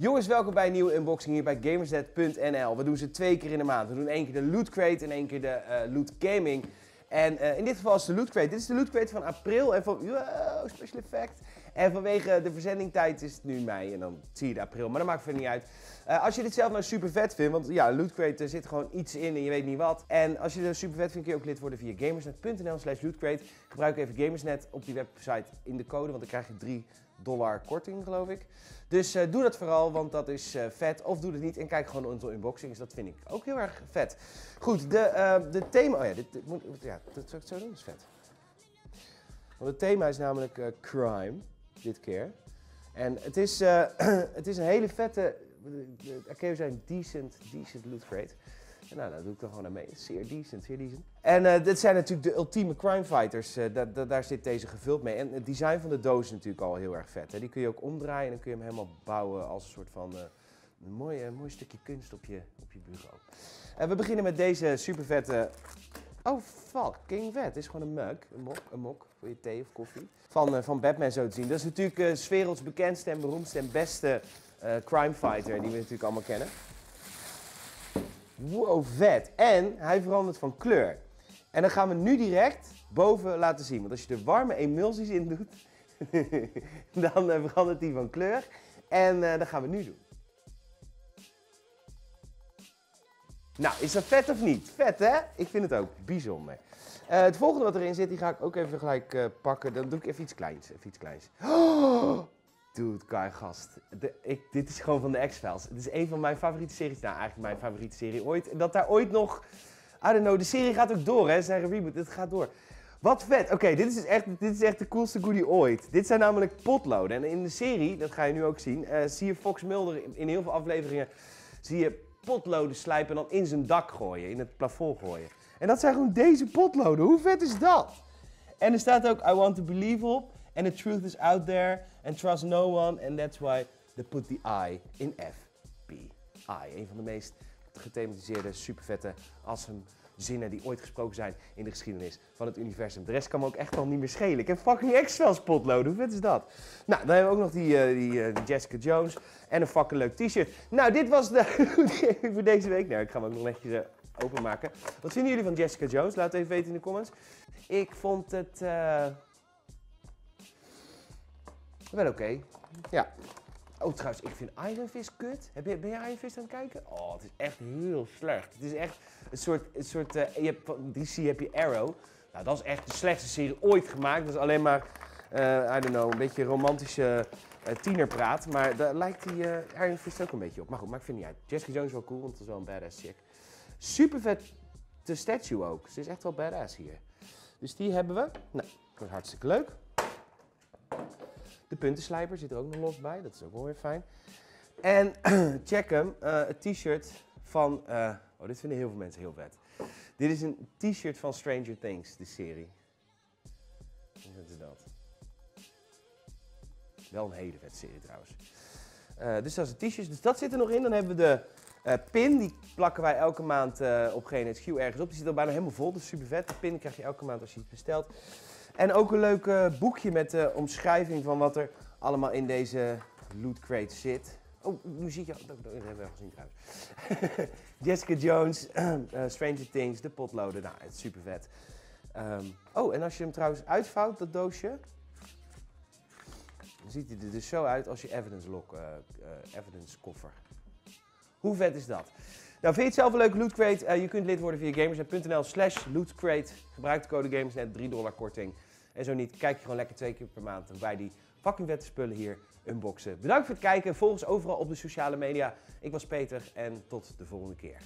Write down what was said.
Jongens, welkom bij een nieuwe unboxing hier bij Gamersnet.nl. We doen ze twee keer in de maand. We doen één keer de Loot Crate en één keer de eh, Loot Gaming. En eh, in dit geval is de Loot Crate. Dit is de Loot Crate van april en van... Wow, special effect. En vanwege de verzendingtijd is het nu mei en dan zie je de april. Maar dat maakt verder niet uit. Uh, als je dit zelf nou super vet vindt, want ja, Loot Crate, er zit gewoon iets in en je weet niet wat. En als je het super vet vindt, kun je ook lid worden via gamersnet.nl slash lootcrate. Gebruik even Gamersnet op die website in de code, want dan krijg je 3 dollar korting, geloof ik. Dus uh, doe dat vooral, want dat is uh, vet. Of doe het niet en kijk gewoon onze unboxings. Dat vind ik ook heel erg vet. Goed, de, uh, de thema... Oh ja, dit, moet, ja, dat zou ik zo doen, dat is vet. Want het thema is namelijk crime, dit keer. En het is, het is een hele vette... Arcades zijn decent, decent loot crate. En nou, daar doe ik dan gewoon aan mee. Zeer decent, zeer decent. En uh, dit zijn natuurlijk de ultieme crime fighters. Da daar zit deze gevuld mee. En het design van de doos is natuurlijk al heel erg vet. Hè. Die kun je ook omdraaien en dan kun je hem helemaal bouwen als een soort van uh, een mooi, mooi stukje kunst op je, op je bureau. En we beginnen met deze super vette... Oh, fucking vet. Het is gewoon een mug, een mok, een mok voor je thee of koffie. Van, van Batman zo te zien. Dat is natuurlijk uh, werelds bekendste en beroemdste en beste crime fighter die we natuurlijk allemaal kennen. Wow, vet. En hij verandert van kleur. En dan gaan we nu direct boven laten zien. Want als je er warme emulsies in doet, dan uh, verandert hij van kleur. En uh, dat gaan we nu doen. Nou, is dat vet of niet? Vet hè? Ik vind het ook bijzonder. Uh, het volgende wat erin zit, die ga ik ook even gelijk pakken. Dan doe ik even iets kleins. Even iets kleins. Oh! Dude, Kai gast. De, ik, dit is gewoon van de X-Files. Het is een van mijn favoriete series. Nou, eigenlijk mijn favoriete serie ooit. En dat daar ooit nog... I don't know, de serie gaat ook door, hè. Zeggen reboot, het gaat door. Wat vet. Oké, dit, is dus echt, dit is echt de coolste goodie ooit. Dit zijn namelijk potloden. En in de serie, dat ga je nu ook zien, uh, zie je Fox Mulder in, in heel veel afleveringen... zie je potloden slijpen en dan in zijn dak gooien, in het plafond gooien. En dat zijn gewoon deze potloden. Hoe vet is dat? En er staat ook I want to believe op. And the truth is out there and trust no one. And that's why they put the I in FBI. Een van de meest gethematiseerde, supervette, awesome zinnen die ooit gesproken zijn in de geschiedenis van het universum. De rest kan me ook echt al niet meer schelen. Ik heb fucking X-Files potloden, hoe is dat? Nou, dan hebben we ook nog die, die, uh, die Jessica Jones en een fucking leuk t-shirt. Nou, dit was de voor deze week. Nou, ik ga hem ook nog netjes uh, openmaken. Wat vinden jullie van Jessica Jones? Laat het even weten in de comments. Ik vond het... Wel oké. Ja. Oh, trouwens, ik vind Iron Fist kut. Heb je, ben je Fist aan het kijken? Oh, het is echt heel slecht. Het is echt een soort... Een soort uh, je hebt, DC heb je Arrow. Nou, dat is echt de slechtste serie ooit gemaakt. Dat is alleen maar, uh, I don't know, een beetje romantische uh, tienerpraat. Maar daar lijkt die Iron Fist ook een beetje op. Maar goed, maar ik vind het niet uit. Jessica Jones wel cool, want het is wel een badass chick. Super vet de statue ook. Ze is echt wel badass hier. Dus die hebben we. Nou, dat is hartstikke leuk. De puntenslijper zit er ook nog los bij, dat is ook wel weer fijn. En check hem, uh, het t-shirt van, uh, oh dit vinden heel veel mensen heel vet. Dit is een t-shirt van Stranger Things, de serie. Wat is dat? Wel een hele vette serie trouwens. Uh, dus dat is het t-shirt, dus dat zit er nog in. Dan hebben we de pin, die plakken wij elke maand uh, op GNHQ ergens op. Die zit al bijna helemaal vol, dat is super vet. De pin krijg je elke maand als je het bestelt. En ook een leuk uh, boekje met de omschrijving van wat er allemaal in deze loot crate zit. Oh, muziek, ja, dat, dat hebben we al gezien trouwens. Jessica Jones, uh, Stranger Things, de potloden, nou, het is super vet. Um, oh, en als je hem trouwens uitvouwt, dat doosje, dan ziet hij er dus zo uit als je evidence, lock, uh, evidence koffer. Hoe vet is dat? Nou, vind je het zelf een leuke Loot Crate? Uh, je kunt lid worden via gamersnet.nl slash lootcrate. Gebruik de code gamersnet, 3 dollar korting. En zo niet, kijk je gewoon lekker twee keer per maand bij die fucking spullen hier unboxen. Bedankt voor het kijken. Volg ons overal op de sociale media. Ik was Peter en tot de volgende keer.